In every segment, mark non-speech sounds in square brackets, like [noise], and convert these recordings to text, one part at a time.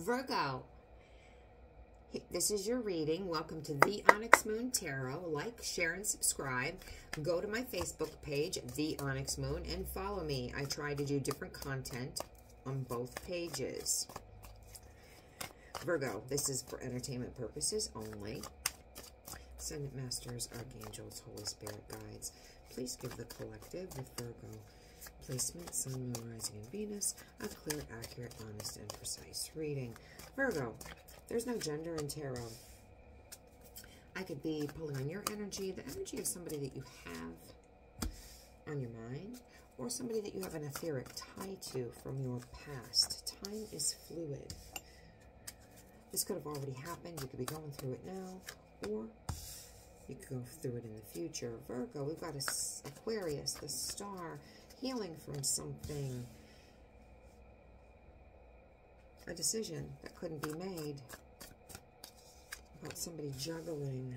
Virgo, this is your reading. Welcome to The Onyx Moon Tarot. Like, share, and subscribe. Go to my Facebook page, The Onyx Moon, and follow me. I try to do different content on both pages. Virgo, this is for entertainment purposes only. Ascended Masters, Archangels, Holy Spirit Guides. Please give the collective with Virgo placement, Sun, Moon, Rising, and Venus, a clear, accurate, honest, and precise reading. Virgo, there's no gender in tarot. I could be pulling on your energy, the energy of somebody that you have on your mind, or somebody that you have an etheric tie to from your past. Time is fluid. This could have already happened. You could be going through it now, or you could go through it in the future. Virgo, we've got a, Aquarius, the star, healing from something. A decision that couldn't be made about somebody juggling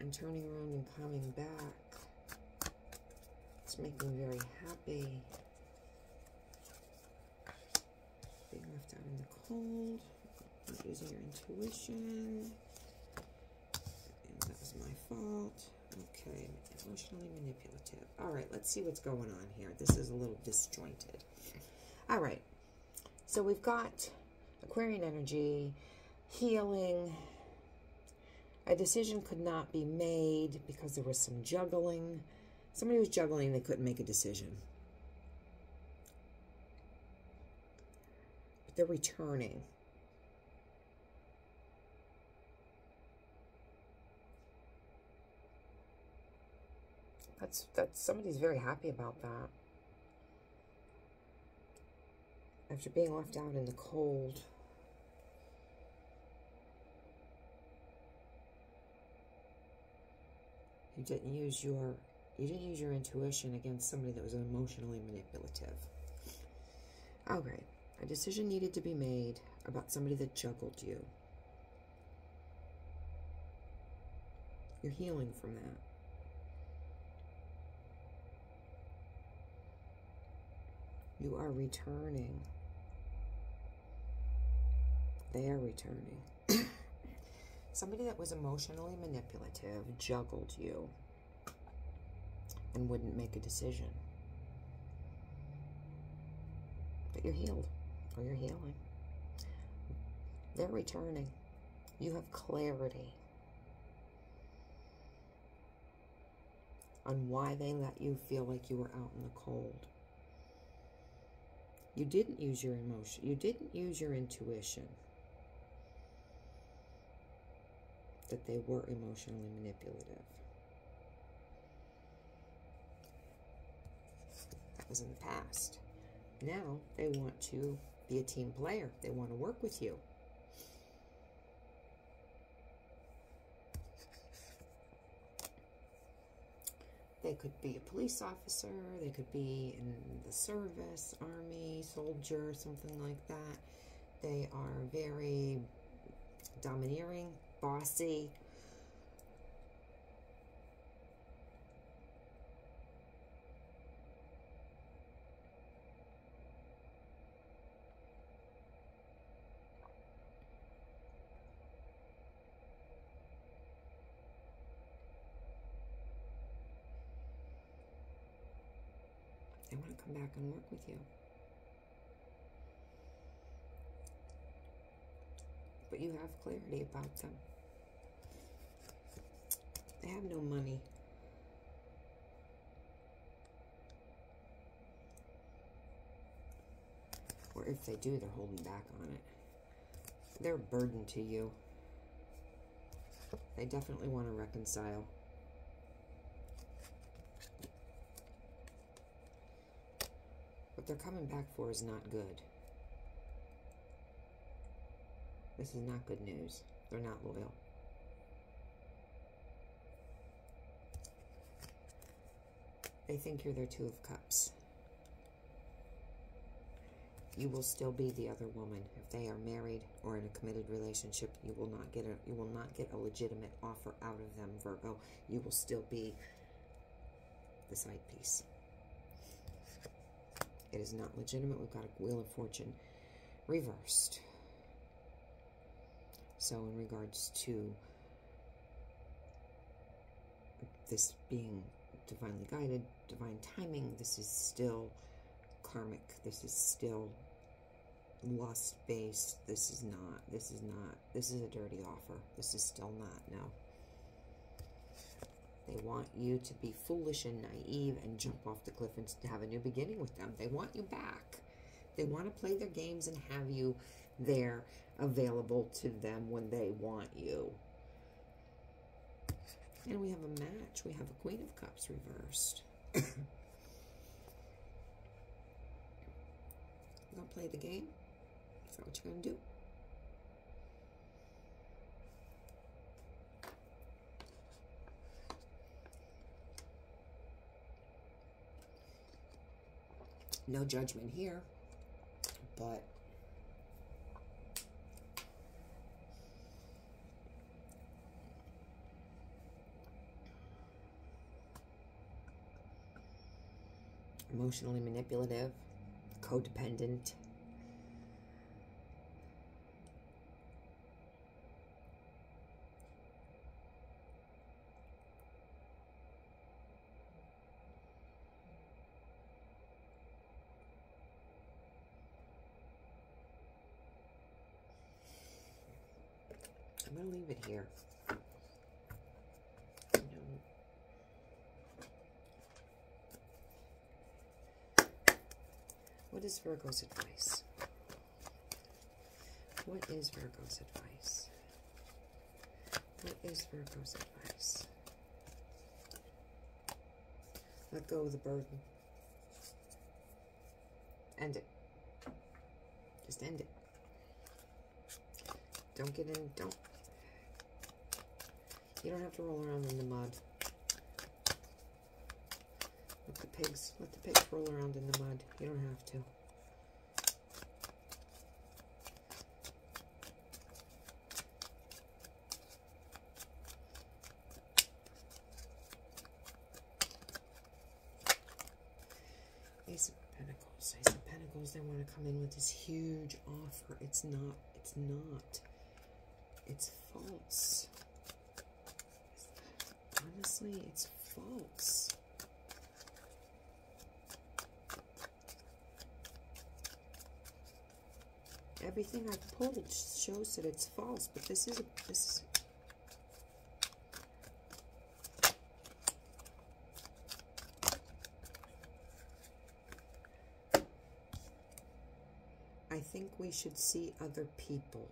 and turning around and coming back. It's making me very happy. Being left out in the cold, not using your intuition. And that was my fault. Okay, emotionally manipulative. All right, let's see what's going on here. This is a little disjointed. All right, so we've got Aquarian energy, healing. A decision could not be made because there was some juggling. Somebody was juggling, they couldn't make a decision. But they're returning. That's that's somebody's very happy about that. After being left out in the cold. You didn't use your you didn't use your intuition against somebody that was emotionally manipulative. Okay. A decision needed to be made about somebody that juggled you. You're healing from that. You are returning. They are returning. [coughs] Somebody that was emotionally manipulative juggled you and wouldn't make a decision. But you're healed, or you're healing. They're returning. You have clarity on why they let you feel like you were out in the cold. You didn't use your emotion. You didn't use your intuition. That they were emotionally manipulative. That was in the past. Now they want to be a team player. They want to work with you. They could be a police officer, they could be in the service, army, soldier, something like that. They are very domineering, bossy. They want to come back and work with you. But you have clarity about them. They have no money. Or if they do, they're holding back on it. They're a burden to you. They definitely want to reconcile. They're coming back for is not good. This is not good news. They're not loyal. They think you're their Two of Cups. You will still be the other woman. If they are married or in a committed relationship, you will not get a you will not get a legitimate offer out of them, Virgo. You will still be the side piece. It is not legitimate. We've got a Wheel of Fortune reversed. So, in regards to this being divinely guided, divine timing, this is still karmic. This is still lust based. This is not. This is not. This is a dirty offer. This is still not. No. They want you to be foolish and naive and jump off the cliff and have a new beginning with them. They want you back. They want to play their games and have you there available to them when they want you. And we have a match. We have a Queen of Cups reversed. [coughs] You gonna play the game? Is that what you're gonna do? No judgment here, but emotionally manipulative, codependent. I'm going to leave it here. What is Virgo's advice? What is Virgo's advice? What is Virgo's advice? Let go of the burden. End it. Just end it. Don't get in, don't. You don't have to roll around in the mud. Let the pigs, let the pigs roll around in the mud. You don't have to. Ace of Pentacles. Ace of Pentacles, they want to come in with this huge offer. It's not, it's not. It's false. Honestly, it's false. Everything I've pulled shows that it's false, but this is a, this is I think we should see other people.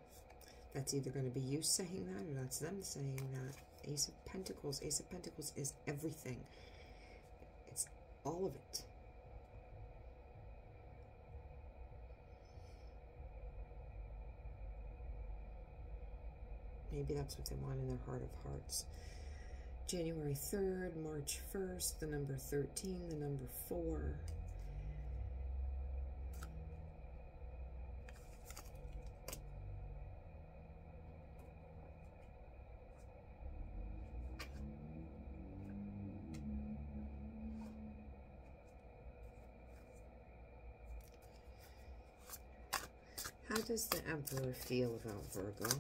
That's either going to be you saying that or that's them saying that. Ace of Pentacles. Ace of Pentacles is everything. It's all of it. Maybe that's what they want in their heart of hearts. January 3rd, March 1st, the number 13, the number 4. How does the Emperor feel about Virgo?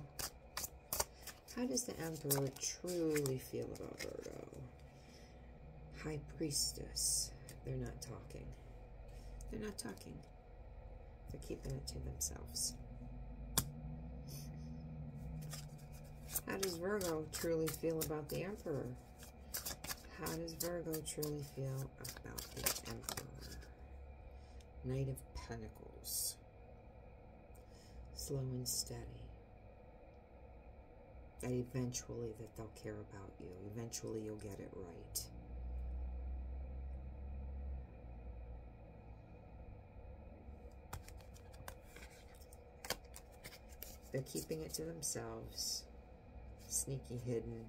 How does the Emperor truly feel about Virgo? High Priestess. They're not talking. They're not talking. They're keeping it to themselves. How does Virgo truly feel about the Emperor? How does Virgo truly feel about the Emperor? Knight of Pentacles. Slow and steady that eventually that they'll care about you. Eventually you'll get it right. They're keeping it to themselves. Sneaky hidden.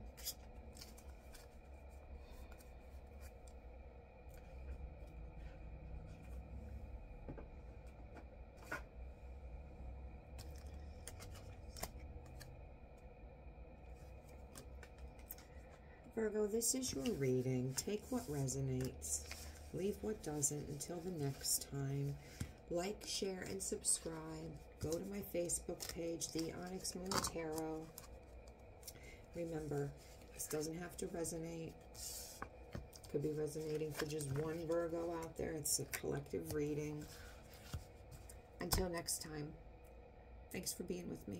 Virgo, this is your reading. Take what resonates. Leave what doesn't. Until the next time, like, share, and subscribe. Go to my Facebook page, The Onyx Moon Tarot. Remember, this doesn't have to resonate. Could be resonating for just one Virgo out there. It's a collective reading. Until next time, thanks for being with me.